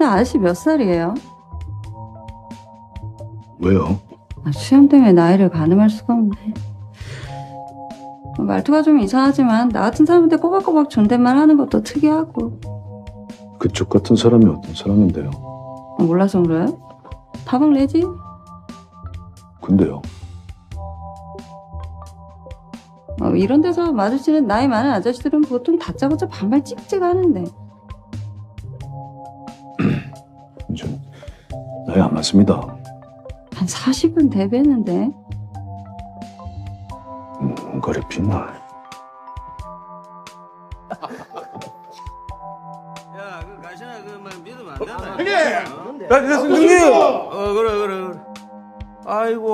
아저씨 몇 살이에요? 왜요? 아, 수염 때문에 나이를 가늠할 수가 없네. 어, 말투가 좀 이상하지만 나 같은 사람한테 꼬박꼬박 존댓말 하는 것도 특이하고 그쪽 같은 사람이 어떤 사람인데요? 어, 몰라서 그래요? 답은 내지? 근데요. 어, 이런 데서 마주치는 나이 많은 아저씨들은 보통 다짜고짜 반말 찍찍 하는데 나이 안 맞습니다. 한 40은 대배는데 뭔가를 피나. 야, 그 가시나 그뭐 믿으면 안 된다. 형님! 어? 야, 그래서 형님! 어, 그래, 그래, 그래. 아이고.